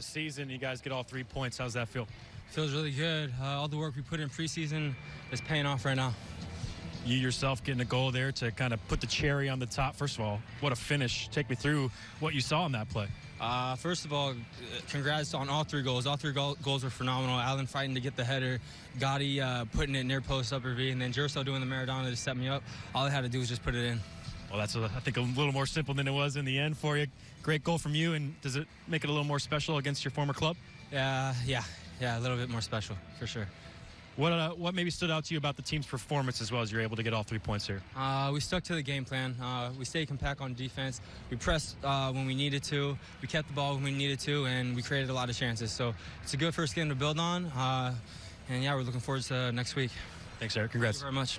the season. You guys get all three points. How's that feel? Feels really good. Uh, all the work we put in preseason is paying off right now. You yourself getting a goal there to kind of put the cherry on the top. First of all, what a finish. Take me through what you saw in that play. Uh, first of all, congrats on all three goals. All three goal, goals were phenomenal. Alan fighting to get the header, Gadi uh, putting it near post upper V, and then Gerso doing the Maradona to set me up. All I had to do was just put it in. Well, that's, a, I think, a little more simple than it was in the end for you. Great goal from you, and does it make it a little more special against your former club? Yeah, yeah, yeah, a little bit more special, for sure. What uh, what maybe stood out to you about the team's performance as well as you're able to get all three points here? Uh, we stuck to the game plan. Uh, we stayed compact on defense. We pressed uh, when we needed to. We kept the ball when we needed to, and we created a lot of chances. So it's a good first game to build on. Uh, and yeah, we're looking forward to next week. Thanks, Erik. Congrats. Thank you very much.